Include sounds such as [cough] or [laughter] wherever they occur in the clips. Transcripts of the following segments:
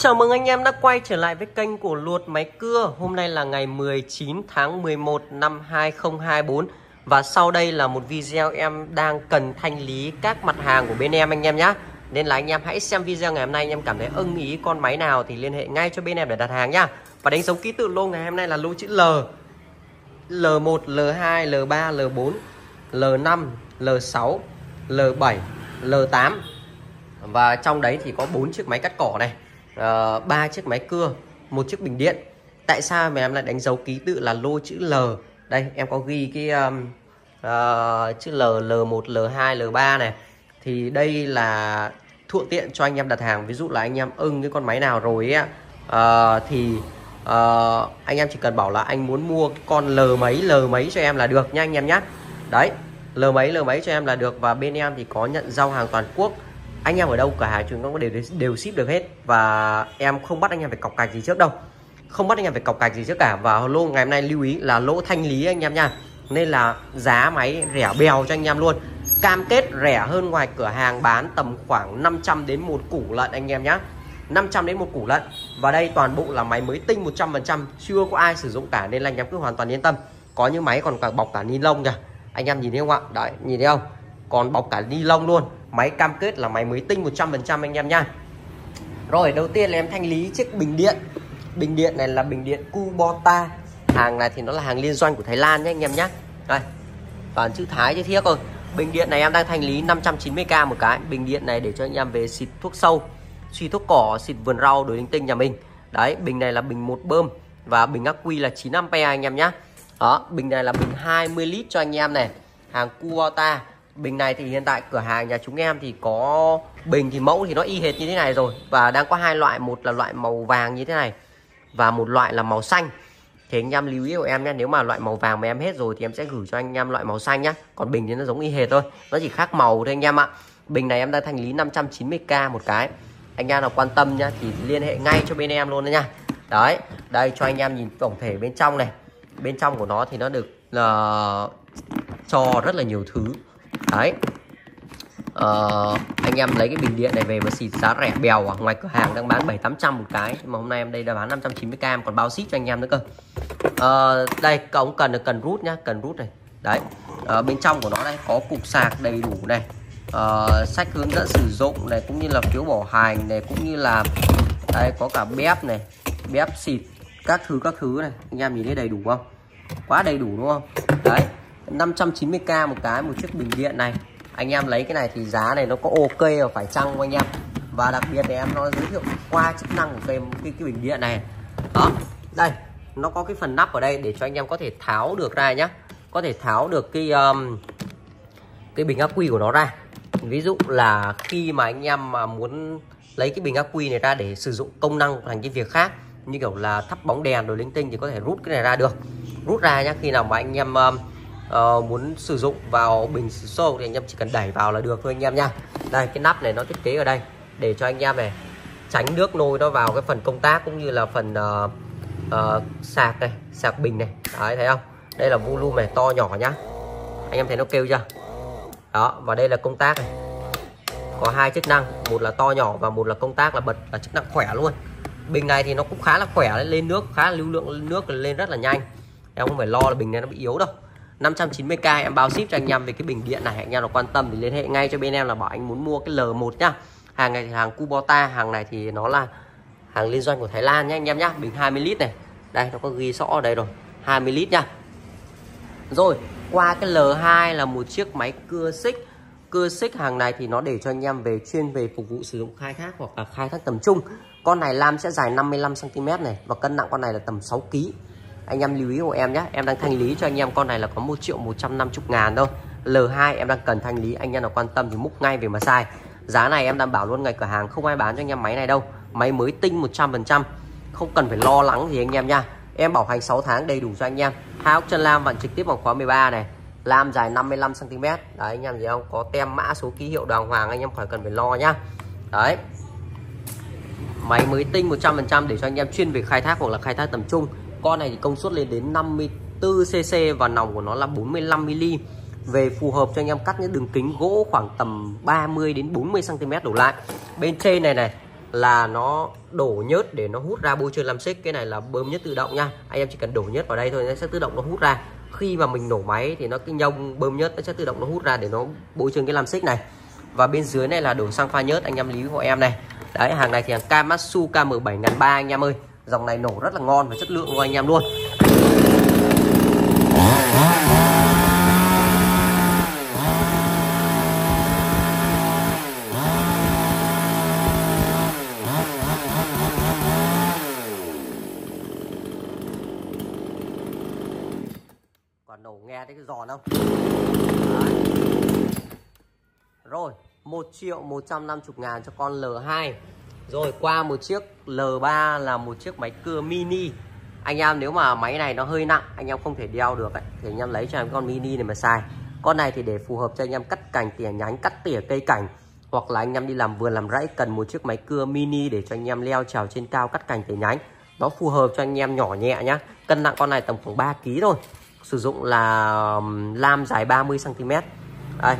Chào mừng anh em đã quay trở lại với kênh của Luột Máy Cưa. Hôm nay là ngày 19 tháng 11 năm 2024 Và sau đây là một video em đang cần thanh lý các mặt hàng của bên em anh em nhé Nên là anh em hãy xem video ngày hôm nay anh em cảm thấy ưng ý con máy nào thì liên hệ ngay cho bên em để đặt hàng nhá. Và đánh dấu ký tự lô ngày hôm nay là lô chữ L. L1, L2, L3, L4, L5, L6, L7, L8 Và trong đấy thì có bốn chiếc máy cắt cỏ này. Ờ, ba uh, chiếc máy cưa một chiếc bình điện. Tại sao mà em lại đánh dấu ký tự là lô chữ L? Đây em có ghi cái um, uh, chữ L L1 L2 L3 này. Thì đây là thuận tiện cho anh em đặt hàng. Ví dụ là anh em ưng cái con máy nào rồi á uh, ờ, thì uh, anh em chỉ cần bảo là anh muốn mua cái con L mấy L mấy cho em là được nha anh em nhé đấy L mấy L mấy cho em là được. Và bên em thì có nhận giao hàng toàn quốc anh em ở đâu cả hàng chúng nó đều đều ship được hết. Và em không bắt anh em phải cọc cạch gì trước đâu. Không bắt anh em phải cọc cạch gì trước cả. Và lô ngày hôm nay lưu ý là lỗ thanh lý anh em nha. Nên là giá máy rẻ bèo cho anh em luôn. Cam kết rẻ hơn ngoài cửa hàng bán tầm khoảng 500 đến một củ lận anh em nhé 500 đến một củ lận. Và đây toàn bộ là máy mới tinh 100% chưa có ai sử dụng cả nên là anh em cứ hoàn toàn yên tâm. Có những máy còn cả bọc cả ni lông kìa. Anh em nhìn thấy không ạ? Đấy, nhìn thấy không? Còn bọc cả ni lông luôn. Máy cam kết là máy mới tinh 100% anh em nha. Rồi, đầu tiên là em thanh lý chiếc bình điện. Bình điện này là bình điện Kubota. Hàng này thì nó là hàng liên doanh của Thái Lan nhé anh em nhé. Đây, toàn chữ Thái chứ thiết rồi bình điện này em đang thanh lý 590k một cái. Bình điện này để cho anh em về xịt thuốc sâu, xịt thuốc cỏ, xịt vườn rau đối linh tinh nhà mình. Đấy, bình này là bình một bơm và bình ắc quy là 9 ampere anh em nhé. Đó, bình này là bình 20 lít cho anh em này. Hàng Kubota bình này thì hiện tại cửa hàng nhà chúng em thì có bình thì mẫu thì nó y hệt như thế này rồi. Và đang có hai loại một là loại màu vàng như thế này và một loại là màu xanh. Thì anh em lưu ý của em nhé nếu mà loại màu vàng mà em hết rồi thì em sẽ gửi cho anh em loại màu xanh nhá còn bình thì nó giống y hệt thôi nó chỉ khác màu thôi anh em ạ. Bình này em đang thanh lý 590k một cái. Anh em nào quan tâm nhá thì liên hệ ngay cho bên em luôn đấy nha. Đấy đây cho anh em nhìn tổng thể bên trong này. Bên trong của nó thì nó được uh, cho rất là nhiều thứ đấy. Uh, anh em lấy cái bình điện này về mà xịt giá rẻ bèo à. Ngoài cửa hàng đang bán bảy tám trăm một cái mà hôm nay em đây đã bán 590k còn bao ship cho anh em nữa cơ. Uh, đây cổng cần là cần rút nhá cần rút này. Đấy. Uh, bên trong của nó đây có cục sạc đầy đủ này. Uh, sách hướng dẫn sử dụng này cũng như là phiếu bảo hành này cũng như là đây có cả bếp này bếp xịt các thứ các thứ này. Anh em nhìn thấy đầy đủ không? Quá đầy đủ đúng không? Đấy. 590k một cái một chiếc bình điện này. Anh em lấy cái này thì giá này nó có ok và phải chăng không anh em? Và đặc biệt thì em nó giới thiệu qua chức năng của cái, cái, cái bình điện này. Đó đây nó có cái phần nắp ở đây để cho anh em có thể tháo được ra nhá. Có thể tháo được cái um, cái bình ắc quy của nó ra. Ví dụ là khi mà anh em mà muốn lấy cái bình ắc quy này ra để sử dụng công năng thành cái việc khác như kiểu là thắp bóng đèn rồi linh tinh thì có thể rút cái này ra được. Rút ra nhá khi nào mà anh em um, uh, muốn sử dụng vào bình xứ xô thì anh em chỉ cần đẩy vào là được thôi anh em nha. Đây cái nắp này nó thiết kế ở đây để cho anh em này tránh nước nôi nó vào cái phần công tác cũng như là phần uh, uh, sạc này sạc bình này. Đấy thấy không? Đây là volume này to nhỏ nhá. Anh em thấy nó kêu chưa? Đó và đây là công tác này. Có hai chức năng một là to nhỏ và một là công tác là bật là chức năng khỏe luôn. Bình này thì nó cũng khá là khỏe lên nước khá là lưu lượng nước lên rất là nhanh. Em không phải lo là bình này nó bị yếu đâu. 590k em bao ship cho anh em về cái bình điện này. Anh em nào quan tâm thì liên hệ ngay cho bên em là bảo anh muốn mua cái L1 nhá. Hàng này thì hàng Kubota, hàng này thì nó là hàng liên doanh của Thái Lan nhá anh em nhá. Bình 20 lít này. Đây, nó có ghi rõ ở đây rồi. 20 lít nhá. Rồi, qua cái L2 là một chiếc máy cưa xích. Cưa xích hàng này thì nó để cho anh em về chuyên về phục vụ sử dụng khai thác hoặc là khai thác tầm trung. Con này lam sẽ dài 55 cm này và cân nặng con này là tầm 6 kg anh em lưu ý của em nhé. Em đang thanh lý cho anh em con này là có 1 triệu 150 ngàn thôi. L2 em đang cần thanh lý, anh em nào quan tâm thì múc ngay về mà sai giá này em đảm bảo luôn, ngày cửa hàng không ai bán cho anh em máy này đâu. Máy mới tinh 100% không cần phải lo lắng gì anh em nha. Em bảo hành 6 tháng đầy đủ cho anh em. Hai ốc chân lam vặn trực tiếp bằng khóa 13 này. Lam dài 55 cm đấy, anh em gì không? Có tem mã số ký hiệu đàng hoàng, anh em khỏi cần phải lo nhá. Đấy. Máy mới tinh 100% để cho anh em chuyên về khai thác hoặc là khai thác tầm trung con này thì công suất lên đến 54cc và nòng của nó là 45mm về phù hợp cho anh em cắt những đường kính gỗ khoảng tầm 30 đến 40 cm đổ lại. Bên trên này này là nó đổ nhớt để nó hút ra bôi trơn làm xích. Cái này là bơm nhớt tự động nha. Anh em chỉ cần đổ nhớt vào đây thôi, nó sẽ tự động nó hút ra. Khi mà mình nổ máy thì nó cái nhông bơm nhớt nó sẽ tự động nó hút ra để nó bôi trơn cái làm xích này. Và bên dưới này là đổ xăng pha nhớt, anh em lý hộ em này. Đấy, hàng này thì hàng Kamatsu KM7 ngàn ba anh em ơi dòng này nổ rất là ngon và chất lượng của anh em luôn. Còn nổ nghe thấy cái giòn không? Đấy. rồi 1 triệu 150 ngàn cho con L2 rồi qua một chiếc L3 là một chiếc máy cưa mini. Anh em nếu mà máy này nó hơi nặng anh em không thể đeo được ấy, thì anh em lấy cho em con mini này mà xài. Con này thì để phù hợp cho anh em cắt cành tỉa nhánh cắt tỉa cây cảnh hoặc là anh em đi làm vườn làm rẫy cần một chiếc máy cưa mini để cho anh em leo trèo trên cao cắt cành tỉa nhánh. Nó phù hợp cho anh em nhỏ nhẹ nhá cân nặng con này tầm khoảng 3 kg thôi. Sử dụng là lam dài 30 cm đây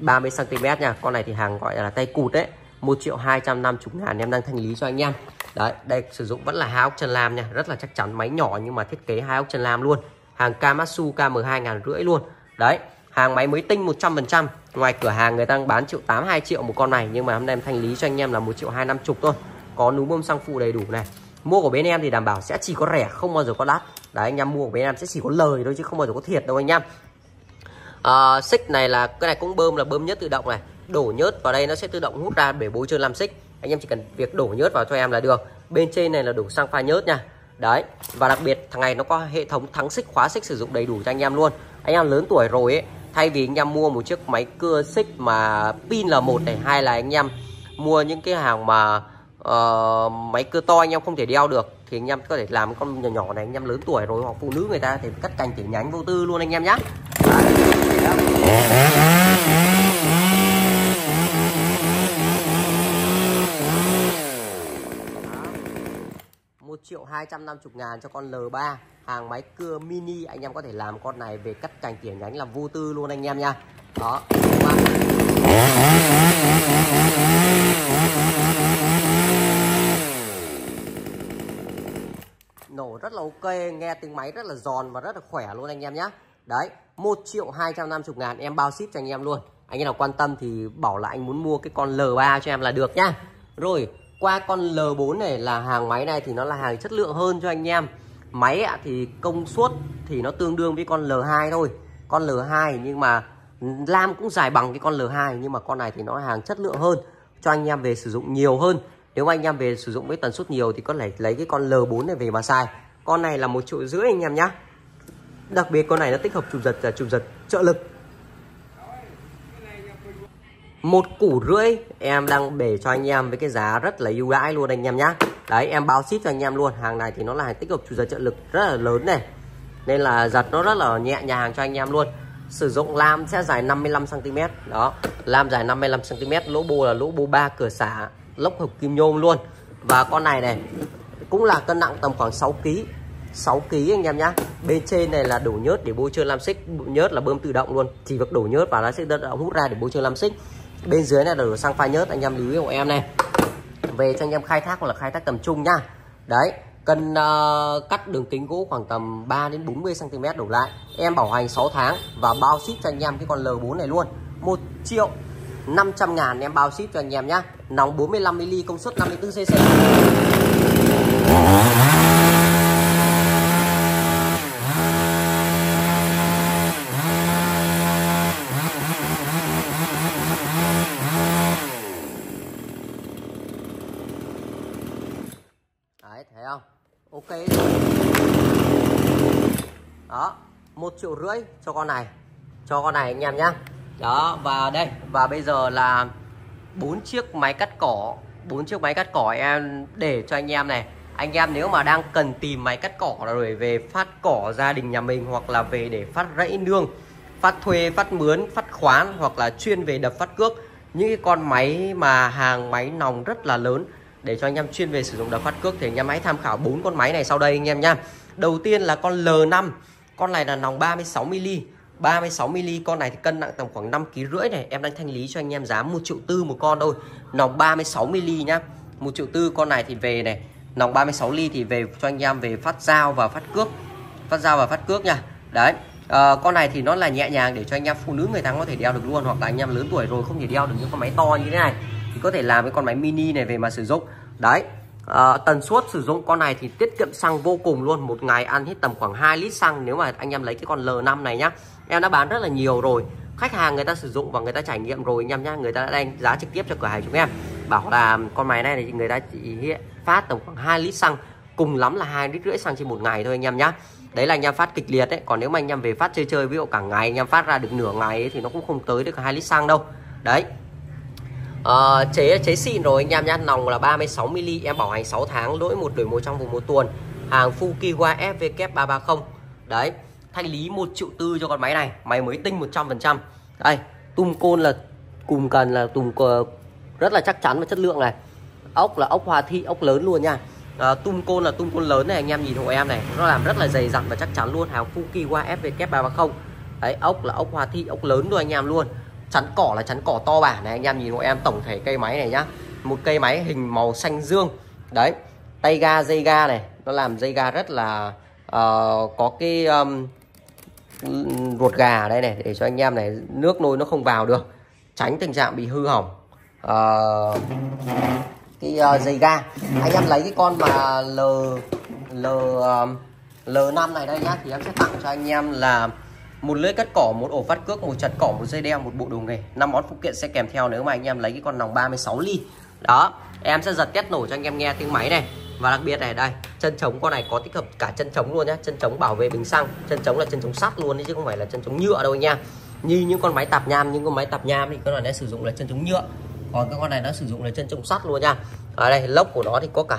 30 cm nha con này thì hàng gọi là tay cụt đấy. 1 triệu 250 ngàn em đang thanh lý cho anh em. Đấy đây sử dụng vẫn là hai ốc chân lam nha. Rất là chắc chắn máy nhỏ nhưng mà thiết kế hai ốc chân lam luôn. Hàng Kamatsu KM2 ngàn rưỡi luôn. Đấy hàng máy mới tinh 100% ngoài cửa hàng người ta bán triệu 8 2 triệu một con này nhưng mà hôm nay em thanh lý cho anh em là 1 triệu 250 thôi. Có núm bơm xăng phụ đầy đủ này. Mua của bên em thì đảm bảo sẽ chỉ có rẻ không bao giờ có đắt. Đấy anh em mua của bên em sẽ chỉ có lời thôi chứ không bao giờ có thiệt đâu anh em. À, xích này là cái này cũng bơm là bơm nhất tự động này đổ nhớt vào đây nó sẽ tự động hút ra để bôi trơn làm xích. Anh em chỉ cần việc đổ nhớt vào cho em là được. Bên trên này là đổ xăng pha nhớt nha. Đấy và đặc biệt thằng này nó có hệ thống thắng xích khóa xích sử dụng đầy đủ cho anh em luôn. Anh em lớn tuổi rồi ấy thay vì anh em mua một chiếc máy cưa xích mà pin là một này hai là anh em mua những cái hàng mà uh, máy cưa to anh em không thể đeo được thì anh em có thể làm con nhỏ nhỏ này. Anh em lớn tuổi rồi hoặc phụ nữ người ta thì cắt cành tỉa nhánh vô tư luôn anh em nhé triệu hai trăm năm ngàn cho con L3 hàng máy cưa mini, anh em có thể làm con này về cắt cành tỉa nhánh làm vô tư luôn anh em nha. Đó. Nổ rất là ok, nghe tiếng máy rất là giòn và rất là khỏe luôn anh em nhé đấy 1 triệu 250 ngàn em bao ship cho anh em luôn. Anh em nào quan tâm thì bảo là anh muốn mua cái con L3 cho em là được nhá rồi qua con L4 này là hàng máy này thì nó là hàng chất lượng hơn cho anh em. Máy ạ, thì công suất thì nó tương đương với con L2 thôi. Con L2 nhưng mà lam cũng dài bằng cái con L2 nhưng mà con này thì nó hàng chất lượng hơn, cho anh em về sử dụng nhiều hơn. Nếu anh em về sử dụng với tần suất nhiều thì có thể lấy cái con L4 này về mà xài. Con này là một triệu rưỡi anh em nhá. Đặc biệt con này nó tích hợp chụp giật là chụp giật trợ lực một củ rưỡi. Em đang để cho anh em với cái giá rất là ưu đãi luôn anh em nhá. Đấy, em báo ship cho anh em luôn. Hàng này thì nó là hàng tích hợp chủ giật trợ lực rất là lớn này. Nên là giật nó rất là nhẹ nhàng cho anh em luôn. Sử dụng lam sẽ dài 55 cm đó, lam dài 55 cm lỗ bô là lỗ bô ba cửa xả, lốc hợp kim nhôm luôn. Và con này này, cũng là cân nặng tầm khoảng 6 kg 6 kg anh em nhá. Bên trên này là đổ nhớt để bôi trơn lam xích, nhớt là bơm tự động luôn. Chỉ việc đổ nhớt vào nó sẽ tự động hút ra để bôi trơn lam xích bên dưới này là đổ xăng pha nhớt anh em lưu ý của em này. Về cho anh em khai thác hoặc là khai thác tầm trung nhá đấy cần uh, cắt đường kính gỗ khoảng tầm 3 đến 40 cm đổ lại. Em bảo hành 6 tháng và bao ship cho anh em cái con L4 này luôn. 1 triệu 500 ngàn em bao ship cho anh em nhá. Nóng 45ml công suất 54cc Đấy, thấy không? Ok Đó, một triệu rưỡi cho con này. Cho con này anh em nhá. Đó và đây và bây giờ là bốn chiếc máy cắt cỏ. Bốn chiếc máy cắt cỏ em để cho anh em này. Anh em nếu mà đang cần tìm máy cắt cỏ rồi về phát cỏ gia đình nhà mình hoặc là về để phát rẫy nương phát thuê phát mướn phát khoán hoặc là chuyên về đập phát cước. Những cái con máy mà hàng máy nòng rất là lớn để cho anh em chuyên về sử dụng đập phát cước thì anh em hãy tham khảo bốn con máy này sau đây anh em nha. Đầu tiên là con L5 con này là nòng 36 mm 36mm con này thì cân nặng tầm khoảng 5 kg rưỡi này. Em đang thanh lý cho anh em giá 1 triệu tư một con thôi. Nòng 36mm nhá. Một triệu tư con này thì về này. Nòng 36 ly thì về cho anh em về phát dao và phát cước. Phát dao và phát cước nha. Đấy. À, con này thì nó là nhẹ nhàng để cho anh em phụ nữ người ta có thể đeo được luôn hoặc là anh em lớn tuổi rồi không thể đeo được những con máy to như thế này thì có thể làm với con máy mini này về mà sử dụng. Đấy à, tần suất sử dụng con này thì tiết kiệm xăng vô cùng luôn. Một ngày ăn hết tầm khoảng 2 lít xăng nếu mà anh em lấy cái con L5 này nhá. Em đã bán rất là nhiều rồi. Khách hàng người ta sử dụng và người ta trải nghiệm rồi anh em nhá. Người ta đã đánh giá trực tiếp cho cửa hàng chúng em. Bảo là con máy này thì người ta chỉ phát tầm khoảng 2 lít xăng cùng lắm là hai lít rưỡi xăng trên một ngày thôi anh em nhá. Đấy là anh em phát kịch liệt đấy còn nếu mà anh em về phát chơi chơi ví dụ cả ngày anh em phát ra được nửa ngày ấy, thì nó cũng không tới được hai lít xăng đâu. Đấy Ờ, à, chế chế xịn rồi. Anh em nhá nòng là 36 mm em bảo hành 6 tháng lỗi một đổi một trong vòng một tuần. Hàng Fukiwa FVK330 đấy thanh lý một triệu tư cho con máy này. Máy mới tinh 100% đây tum côn là cùng cần là tùng rất là chắc chắn và chất lượng này. Ốc là ốc hòa thị ốc lớn luôn nha. Ờ, à, tum côn là tum côn lớn này anh em nhìn hộ em này. Nó làm rất là dày dặn và chắc chắn luôn. Hàng Fukiwa FVK330 đấy ốc là ốc hòa thị ốc lớn luôn anh em luôn chắn cỏ là chắn cỏ to bản này anh em nhìn hộ em tổng thể cây máy này nhá. Một cây máy hình màu xanh dương. Đấy tay ga dây ga này nó làm dây ga rất là uh, có cái um, ruột gà đây này để cho anh em này nước nôi nó không vào được tránh tình trạng bị hư hỏng. Uh, cái uh, dây ga. Anh em lấy cái con mà L L uh, L5 này đây nhá thì em sẽ tặng cho anh em là một lưỡi cắt cỏ, một ổ phát cước, một chặt cỏ, một dây đeo, một bộ đồ nghề. Năm món phụ kiện sẽ kèm theo nếu mà anh em lấy cái con nòng 36 ly. Đó, em sẽ giật test nổ cho anh em nghe tiếng máy này. Và đặc biệt này, đây, chân chống con này có tích hợp cả chân chống luôn nhá. Chân chống bảo vệ bình xăng, chân chống là chân chống sắt luôn đấy chứ không phải là chân chống nhựa đâu nha. Như những con máy tạp nham, những con máy tạp nham thì con này đã sử dụng là chân chống nhựa. Còn cái con này nó sử dụng là chân chống sắt luôn nha. Ở đây, lốc của nó thì có cả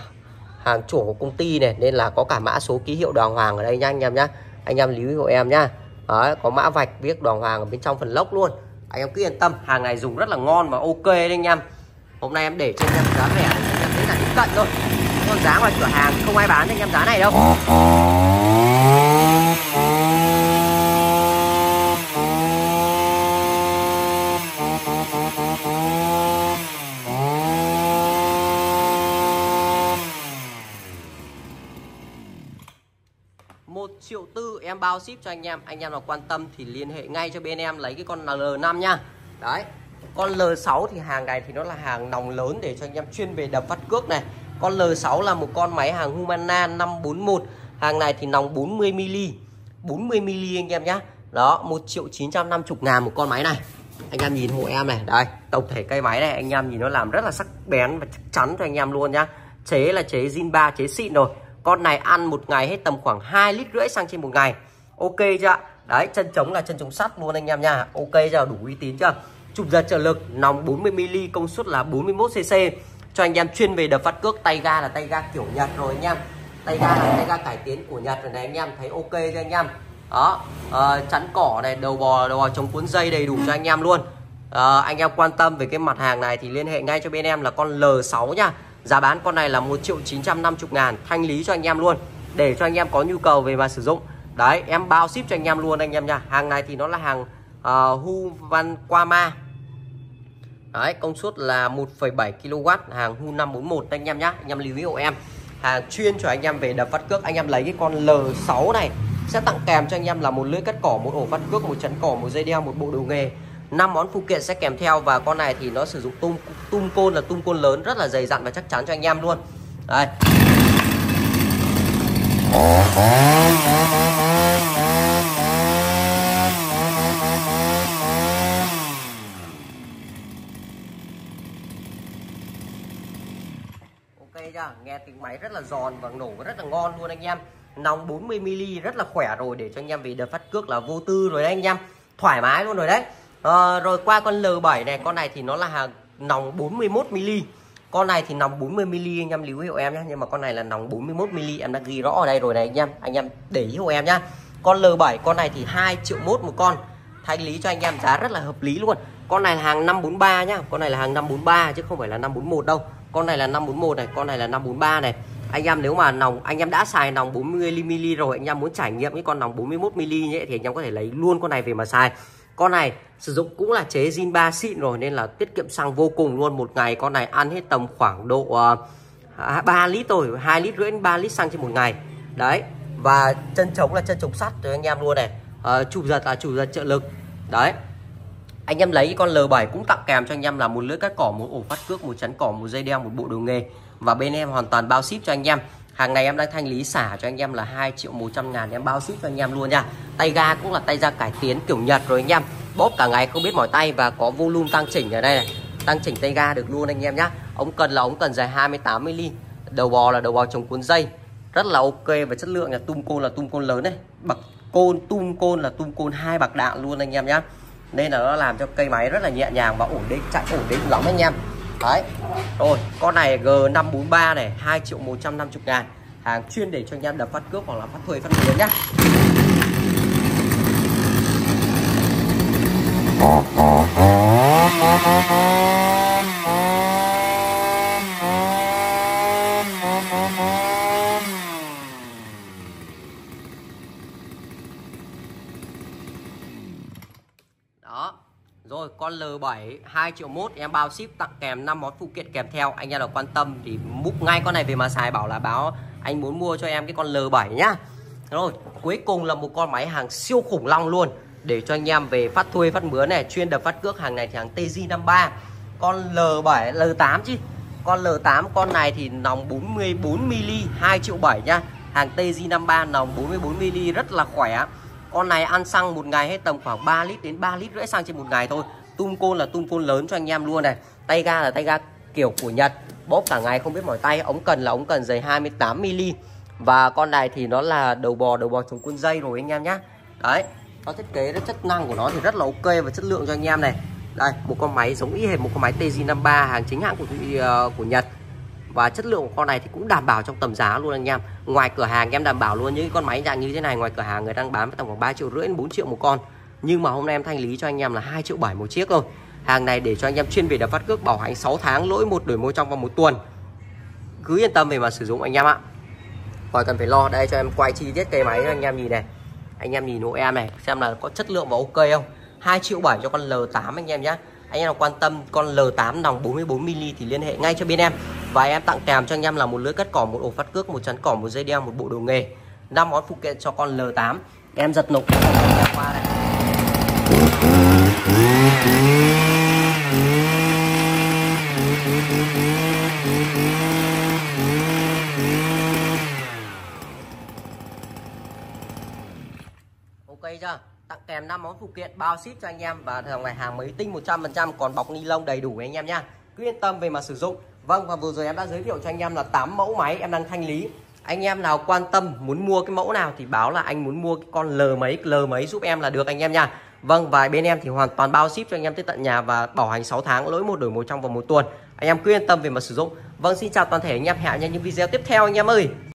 hàng chủ của công ty này, nên là có cả mã số ký hiệu đàng hoàng ở đây nha anh em nhá. Anh em lưu ý hộ em nhá. Đấy, có mã vạch viết đoàn hoàng ở bên trong phần lốc luôn. Anh em cứ yên tâm hàng này dùng rất là ngon và ok đấy anh em. Hôm nay em để cho anh em giá rẻ anh em thấy là tiếp cận thôi. Còn giá ngoài cửa hàng không ai bán anh em giá này đâu. 1 triệu tư. Em bao ship cho anh em. Anh em nào quan tâm thì liên hệ ngay cho bên em. Lấy cái con L5 nha. Đấy. Con L6 thì hàng này thì nó là hàng nòng lớn để cho anh em chuyên về đập phát cước này. Con L6 là một con máy hàng Humana 541 hàng này thì nòng 40mm 40mm anh em nhá. Đó 1 triệu 950 ngàn một con máy này. Anh em nhìn hộ em này. Đây, tổng thể cây máy này, anh em nhìn nó làm rất là sắc bén và chắc chắn cho anh em luôn nhá. Chế là chế zin 3 chế xịn rồi con này ăn một ngày hết tầm khoảng 2 lít rưỡi xăng trên một ngày. Ok chưa đấy chân chống là chân chống sắt luôn anh em nha. Ok chưa? Đủ uy tín chưa? Chụp giật trợ lực nòng 40 mm công suất là 41 cc cho anh em chuyên về đập phát cước tay ga là tay ga kiểu nhật rồi anh em. Tay ga là tay ga cải tiến của nhật rồi này anh em thấy ok cho anh em? Đó à, chắn cỏ này đầu bò đầu bò chống cuốn dây đầy đủ cho anh em luôn. À, anh em quan tâm về cái mặt hàng này thì liên hệ ngay cho bên em là con L6 nha. Giá bán con này là 1 triệu 950 ngàn Thanh lý cho anh em luôn Để cho anh em có nhu cầu về mà sử dụng. Đấy em bao ship cho anh em luôn anh em nha. Hàng này thì nó là hàng ờ, uh, Hu Van Quama Đấy công suất là 1,7 kW Hàng Hu 541 anh em nhá. Anh em lưu ý hộ em. Hàng chuyên cho anh em về đập phát cước Anh em lấy cái con L6 này Sẽ tặng kèm cho anh em là một lưỡi cắt cỏ Một ổ phát cước, một chắn cỏ, một dây đeo, một bộ đồ nghề năm món phụ kiện sẽ kèm theo và con này thì nó sử dụng tung tung côn là tung côn lớn, rất là dày dặn và chắc chắn cho anh em luôn. Đây. Ok chưa nghe tiếng máy rất là giòn và nổ rất là ngon luôn anh em. Nòng 40 mm rất là khỏe rồi, để cho anh em về đợt phát cước là vô tư rồi đấy anh em. Thoải mái luôn rồi đấy à, rồi qua con L7 này con này thì nó là hàng nòng 41 mm con này thì nòng 40 mm anh em lưu ý hộ em nhé nhưng mà con này là nòng 41 mm em đã ghi rõ ở đây rồi này anh em. Anh em để ý hộ em nhá. Con L7 con này thì 2 triệu mốt một con. Thanh lý cho anh em giá rất là hợp lý luôn. Con này là hàng 543 nhá. Con này là hàng 543 chứ không phải là 541 đâu. Con này là 541 này con này là 543 này. Anh em nếu mà nòng anh em đã xài nòng 40 mm rồi anh em muốn trải nghiệm cái con nòng 41 mm nhé thì anh em có thể lấy luôn con này về mà xài con này sử dụng cũng là chế zin 3 xịn rồi nên là tiết kiệm xăng vô cùng luôn. Một ngày con này ăn hết tầm khoảng độ ờ, à, uh, 3 lít rồi 2 lít rưỡi đến 3 lít xăng trên một ngày. Đấy và chân trống là chân trống sắt cho anh em luôn này. Ờ, uh, chụp giật là chụp giật trợ lực. Đấy anh em lấy con L7 cũng tặng kèm cho anh em là một lưỡi cắt cỏ một ổ phát cước một chắn cỏ một dây đeo một bộ đồ nghề. Và bên em hoàn toàn bao ship cho anh em hàng này em đang thanh lý xả cho anh em là 2 triệu 100 ngàn, em bao ship cho anh em luôn nha. Tay ga cũng là tay ga cải tiến kiểu Nhật rồi anh em. Bóp cả ngày không biết mỏi tay và có volume tăng chỉnh ở đây này. Tăng chỉnh tay ga được luôn anh em nhá. Ống cần là ống cần dài 28 mm đầu bò là đầu bò chống cuốn dây. Rất là ok và chất lượng là tum côn là tum côn lớn này. Bậc côn tum côn là tum côn hai bạc đạn luôn anh em nhá. Nên là nó làm cho cây máy rất là nhẹ nhàng và ổn định, chạy ổn định lắm anh em đấy. Rồi, con này G543 này 2 triệu 150 ngàn. Hàng chuyên để cho anh em đập phát cướp hoặc là phát thuê phát miếng nhá. đó [laughs] rồi con L7 2 triệu mốt, em bao ship tặng kèm 5 món phụ kiện kèm theo. Anh em nào quan tâm thì múc ngay con này về mà xài bảo là báo anh muốn mua cho em cái con L7 nhá. Rồi, cuối cùng là một con máy hàng siêu khủng long luôn. Để cho anh em về phát thuê, phát mướn này, chuyên đập, phát cước hàng này thì hàng TJ53 con L7 L8 chứ. Con L8 con này thì nòng 44mm 2 triệu 7 nhá. Hàng TJ53 nòng 44mm rất là khỏe. Con này ăn xăng một ngày hết tầm khoảng 3 lít đến 3 lít rưỡi xăng trên một ngày thôi tum côn là tum côn lớn cho anh em luôn này. Tay ga là tay ga kiểu của Nhật. Bóp cả ngày không biết mỏi tay. Ống cần là ống cần dày 28 mm và con này thì nó là đầu bò đầu bò chống quân dây rồi anh em nhá. Đấy nó thiết kế rất chất năng của nó thì rất là ok và chất lượng cho anh em này. Đây một con máy giống y hệt một con máy TJ53 hàng chính hãng của uh, của Nhật. Và chất lượng của con này thì cũng đảm bảo trong tầm giá luôn anh em. Ngoài cửa hàng em đảm bảo luôn những con máy dạng như thế này. Ngoài cửa hàng người đang bán với tầm khoảng 3 triệu rưỡi đến 4 triệu một con nhưng mà hôm nay em thanh lý cho anh em là 2 triệu 7 một chiếc thôi. Hàng này để cho anh em chuyên về đập phát cước bảo hành 6 tháng, lỗi một đổi môi trong vòng một tuần. Cứ yên tâm về mà sử dụng anh em ạ. Khỏi cần phải lo, đây cho em quay chi tiết cây máy cho anh em nhìn này. Anh em nhìn hộ em này, xem là có chất lượng và ok không? 2 triệu 7 cho con L8 anh em nhé anh em nào quan tâm, con L8 nòng 44mm thì liên hệ ngay cho bên em. Và em tặng kèm cho anh em là một lưỡi cắt cỏ, một ổ phát cước, một chắn cỏ, một dây đeo, một bộ đồ nghề. Năm món phụ kiện cho con L8 em giật nộp qua đây ok chưa? Tặng kèm 5 món phụ kiện bao ship cho anh em và thằng này hàng mới tinh 100% còn bọc ni lông đầy đủ anh em nhá. Cứ yên tâm về mà sử dụng. Vâng và vừa rồi em đã giới thiệu cho anh em là 8 mẫu máy em đang thanh lý. Anh em nào quan tâm muốn mua cái mẫu nào thì báo là anh muốn mua cái con L mấy L mấy giúp em là được anh em nha Vâng và bên em thì hoàn toàn bao ship cho anh em tới tận nhà và bảo hành 6 tháng, lỗi một đổi một trong vòng một tuần. Anh em cứ yên tâm về mặt sử dụng. Vâng xin chào toàn thể anh em, hẹn nhau những video tiếp theo anh em ơi.